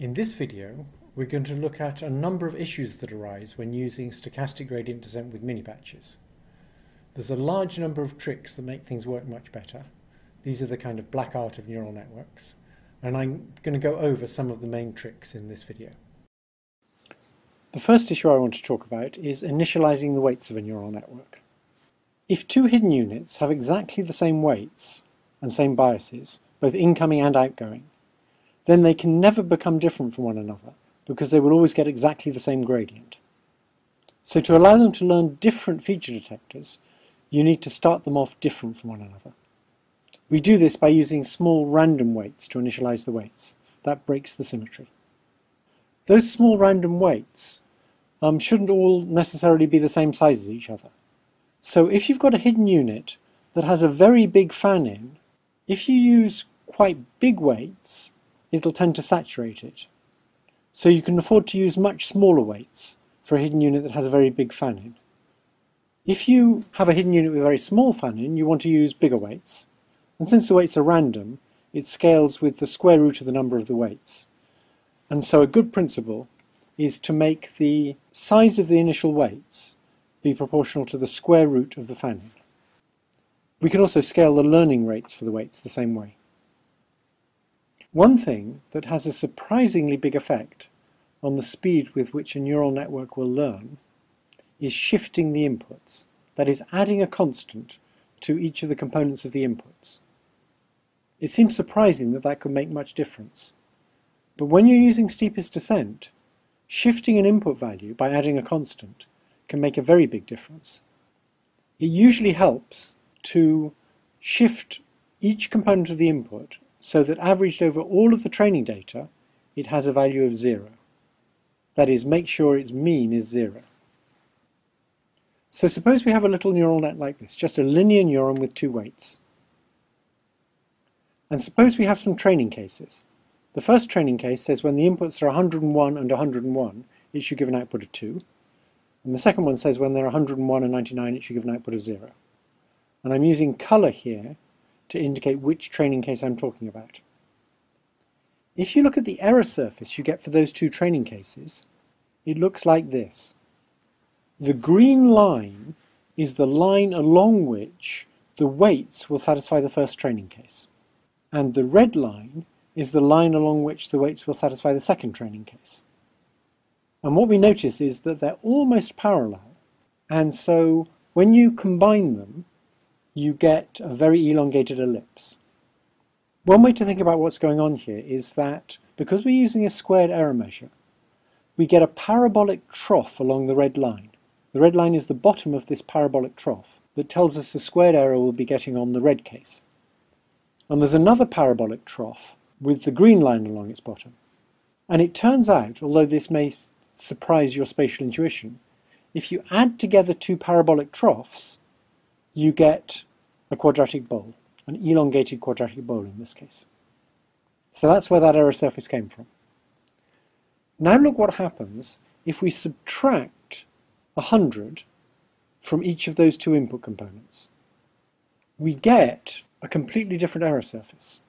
In this video, we're going to look at a number of issues that arise when using stochastic gradient descent with mini-batches. There's a large number of tricks that make things work much better. These are the kind of black art of neural networks, and I'm going to go over some of the main tricks in this video. The first issue I want to talk about is initializing the weights of a neural network. If two hidden units have exactly the same weights and same biases, both incoming and outgoing, then they can never become different from one another because they will always get exactly the same gradient. So to allow them to learn different feature detectors, you need to start them off different from one another. We do this by using small random weights to initialize the weights. That breaks the symmetry. Those small random weights um, shouldn't all necessarily be the same size as each other. So if you've got a hidden unit that has a very big fan-in, if you use quite big weights, it'll tend to saturate it. So you can afford to use much smaller weights for a hidden unit that has a very big fan-in. If you have a hidden unit with a very small fan-in, you want to use bigger weights. And since the weights are random, it scales with the square root of the number of the weights. And so a good principle is to make the size of the initial weights be proportional to the square root of the fan-in. We can also scale the learning rates for the weights the same way. One thing that has a surprisingly big effect on the speed with which a neural network will learn is shifting the inputs, that is, adding a constant to each of the components of the inputs. It seems surprising that that could make much difference. But when you're using steepest descent, shifting an input value by adding a constant can make a very big difference. It usually helps to shift each component of the input so that averaged over all of the training data, it has a value of zero. That is, make sure its mean is zero. So suppose we have a little neural net like this, just a linear neuron with two weights. And suppose we have some training cases. The first training case says when the inputs are 101 and 101, it should give an output of 2. And the second one says when they're 101 and 99, it should give an output of 0. And I'm using color here to indicate which training case I'm talking about. If you look at the error surface you get for those two training cases, it looks like this. The green line is the line along which the weights will satisfy the first training case. And the red line is the line along which the weights will satisfy the second training case. And what we notice is that they're almost parallel. And so when you combine them, you get a very elongated ellipse. One way to think about what's going on here is that because we're using a squared error measure, we get a parabolic trough along the red line. The red line is the bottom of this parabolic trough that tells us the squared error we'll be getting on the red case. And there's another parabolic trough with the green line along its bottom. And it turns out, although this may surprise your spatial intuition. If you add together two parabolic troughs, you get a quadratic bowl, an elongated quadratic bowl in this case. So that's where that error surface came from. Now look what happens if we subtract 100 from each of those two input components. We get a completely different error surface.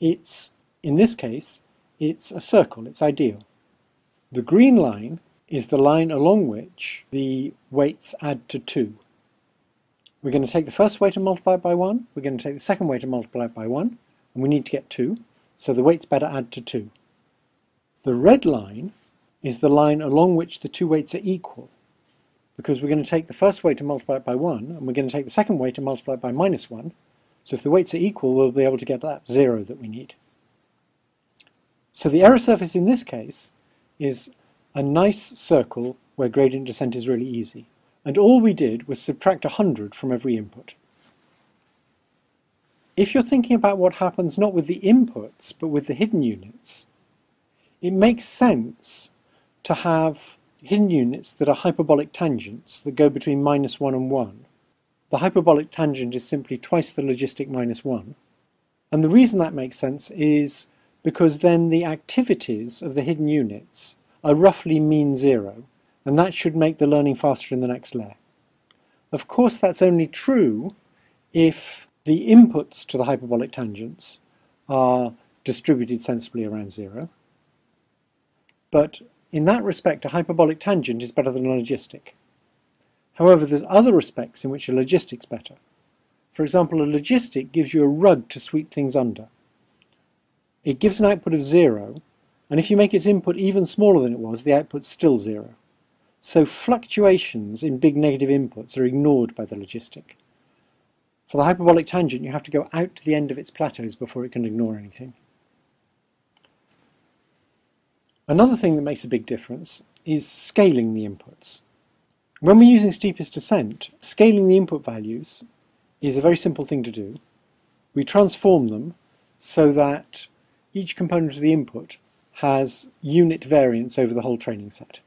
It's, in this case, it's a circle, it's ideal. The green line is the line along which the weights add to 2. We're going to take the first weight and multiply it by 1, we're going to take the second weight and multiply it by 1, and we need to get 2, so the weights better add to 2. The red line is the line along which the two weights are equal, because we're going to take the first weight and multiply it by 1, and we're going to take the second weight and multiply it by minus 1, so if the weights are equal, we'll be able to get that 0 that we need. So the error surface in this case is a nice circle where gradient descent is really easy. And all we did was subtract 100 from every input. If you're thinking about what happens not with the inputs, but with the hidden units, it makes sense to have hidden units that are hyperbolic tangents that go between minus 1 and 1. The hyperbolic tangent is simply twice the logistic minus 1. And the reason that makes sense is because then the activities of the hidden units are roughly mean zero, and that should make the learning faster in the next layer. Of course, that's only true if the inputs to the hyperbolic tangents are distributed sensibly around zero. but in that respect a hyperbolic tangent is better than a logistic. However, there's other respects in which a logistic's better. For example, a logistic gives you a rug to sweep things under. It gives an output of zero, and if you make its input even smaller than it was, the output's still zero. So fluctuations in big negative inputs are ignored by the logistic. For the hyperbolic tangent, you have to go out to the end of its plateaus before it can ignore anything. Another thing that makes a big difference is scaling the inputs. When we're using steepest descent, scaling the input values is a very simple thing to do. We transform them so that each component of the input has unit variance over the whole training set,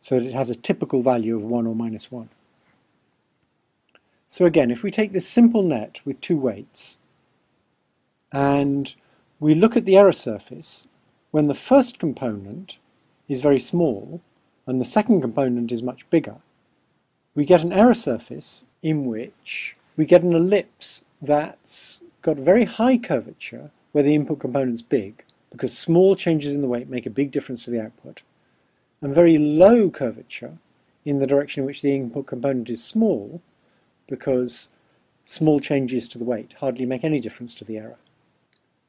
so that it has a typical value of 1 or minus 1. So again, if we take this simple net with two weights, and we look at the error surface, when the first component is very small, and the second component is much bigger, we get an error surface in which we get an ellipse that's got very high curvature where the input component's big, because small changes in the weight make a big difference to the output, and very low curvature in the direction in which the input component is small, because small changes to the weight hardly make any difference to the error.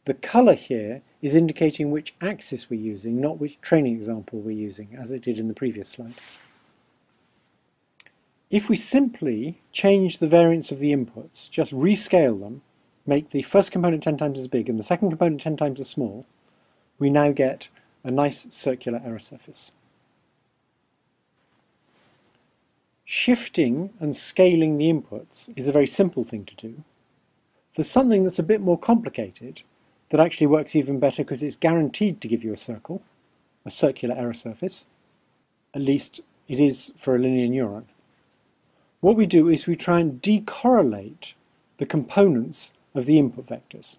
The colour here is indicating which axis we're using, not which training example we're using, as it did in the previous slide. If we simply change the variance of the inputs, just rescale them, make the first component 10 times as big and the second component 10 times as small, we now get a nice circular error surface. Shifting and scaling the inputs is a very simple thing to do. There's something that's a bit more complicated that actually works even better because it's guaranteed to give you a circle, a circular error surface. At least it is for a linear neuron. What we do is we try and decorrelate the components of the input vectors.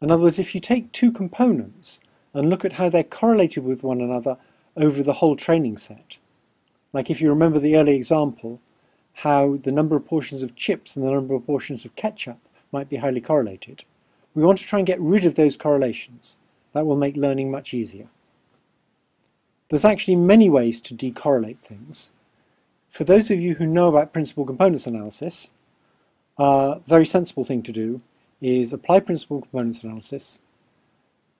In other words, if you take two components and look at how they're correlated with one another over the whole training set, like if you remember the early example, how the number of portions of chips and the number of portions of ketchup might be highly correlated, we want to try and get rid of those correlations. That will make learning much easier. There's actually many ways to decorrelate things, for those of you who know about principal components analysis, a very sensible thing to do is apply principal components analysis,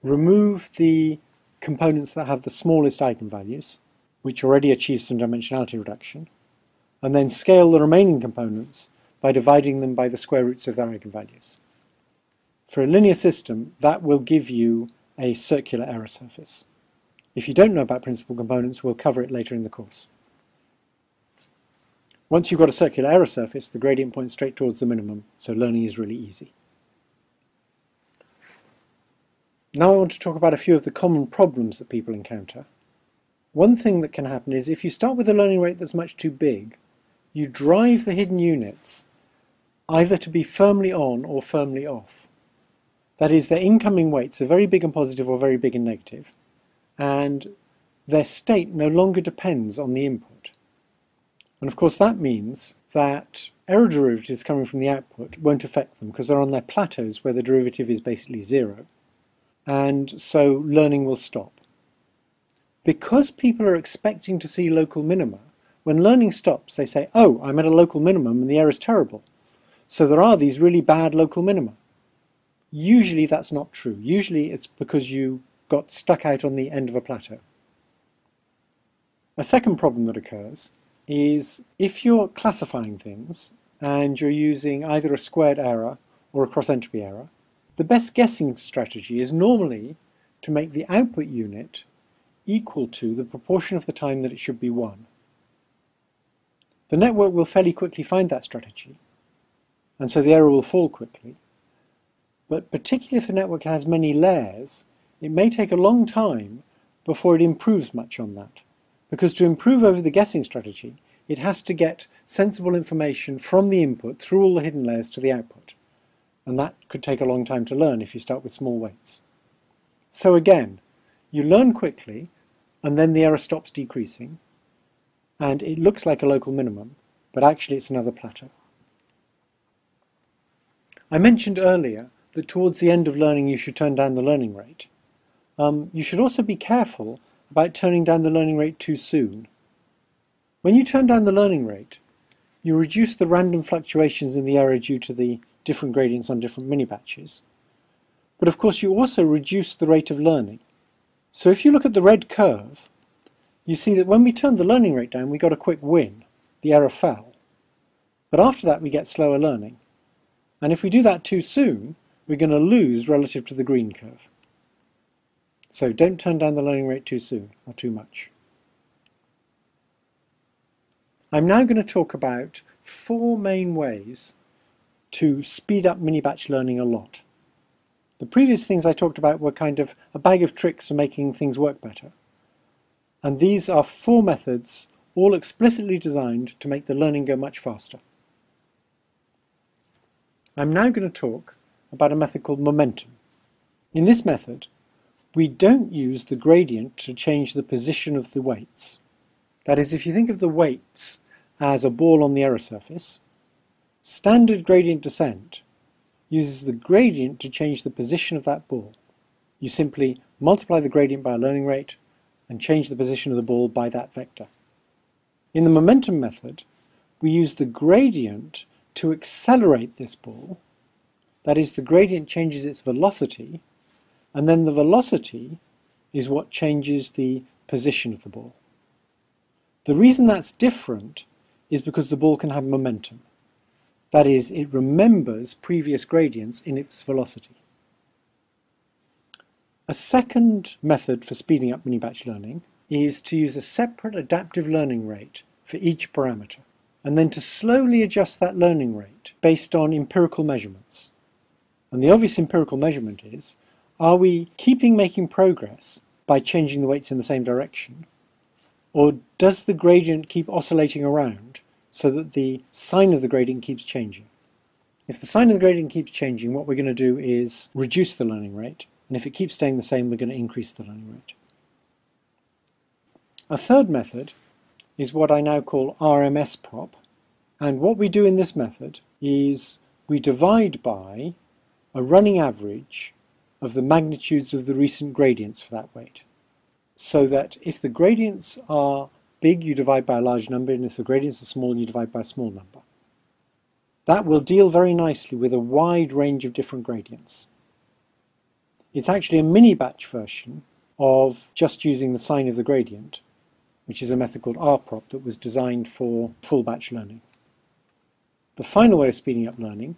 remove the components that have the smallest eigenvalues, which already achieves some dimensionality reduction, and then scale the remaining components by dividing them by the square roots of their eigenvalues. For a linear system, that will give you a circular error surface. If you don't know about principal components, we'll cover it later in the course. Once you've got a circular error surface, the gradient points straight towards the minimum, so learning is really easy. Now I want to talk about a few of the common problems that people encounter. One thing that can happen is if you start with a learning rate that's much too big, you drive the hidden units either to be firmly on or firmly off. That is, their incoming weights are very big and positive or very big and negative, and their state no longer depends on the input. And of course that means that error derivatives coming from the output won't affect them because they're on their plateaus where the derivative is basically zero. And so learning will stop. Because people are expecting to see local minima, when learning stops they say, oh, I'm at a local minimum and the error is terrible. So there are these really bad local minima. Usually that's not true. Usually it's because you got stuck out on the end of a plateau. A second problem that occurs is if you're classifying things and you're using either a squared error or a cross entropy error, the best guessing strategy is normally to make the output unit equal to the proportion of the time that it should be 1. The network will fairly quickly find that strategy, and so the error will fall quickly. But particularly if the network has many layers, it may take a long time before it improves much on that. Because to improve over the guessing strategy, it has to get sensible information from the input through all the hidden layers to the output. And that could take a long time to learn if you start with small weights. So again, you learn quickly, and then the error stops decreasing, and it looks like a local minimum, but actually it's another plateau. I mentioned earlier that towards the end of learning you should turn down the learning rate. Um, you should also be careful about turning down the learning rate too soon. When you turn down the learning rate, you reduce the random fluctuations in the error due to the different gradients on different mini-batches. But of course you also reduce the rate of learning. So if you look at the red curve, you see that when we turned the learning rate down, we got a quick win. The error fell. But after that, we get slower learning. And if we do that too soon, we're going to lose relative to the green curve. So don't turn down the learning rate too soon or too much. I'm now going to talk about four main ways to speed up mini-batch learning a lot. The previous things I talked about were kind of a bag of tricks for making things work better. And these are four methods, all explicitly designed to make the learning go much faster. I'm now going to talk about a method called momentum. In this method, we don't use the gradient to change the position of the weights. That is, if you think of the weights as a ball on the error surface, standard gradient descent uses the gradient to change the position of that ball. You simply multiply the gradient by a learning rate and change the position of the ball by that vector. In the momentum method, we use the gradient to accelerate this ball. That is, the gradient changes its velocity, and then the velocity is what changes the position of the ball. The reason that's different is because the ball can have momentum. That is, it remembers previous gradients in its velocity. A second method for speeding up mini-batch learning is to use a separate adaptive learning rate for each parameter, and then to slowly adjust that learning rate based on empirical measurements. And the obvious empirical measurement is, are we keeping making progress by changing the weights in the same direction, or does the gradient keep oscillating around so that the sign of the gradient keeps changing? If the sign of the gradient keeps changing, what we're going to do is reduce the learning rate, and if it keeps staying the same, we're going to increase the learning rate. A third method is what I now call RMS prop, and what we do in this method is we divide by a running average of the magnitudes of the recent gradients for that weight so that if the gradients are big, you divide by a large number, and if the gradients are small, you divide by a small number. That will deal very nicely with a wide range of different gradients. It's actually a mini-batch version of just using the sign of the gradient, which is a method called rprop that was designed for full batch learning. The final way of speeding up learning,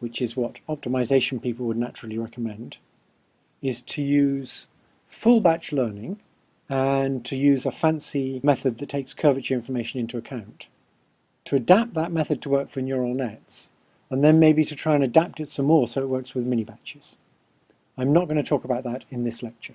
which is what optimization people would naturally recommend, is to use full batch learning and to use a fancy method that takes curvature information into account. To adapt that method to work for neural nets, and then maybe to try and adapt it some more so it works with mini batches. I'm not going to talk about that in this lecture.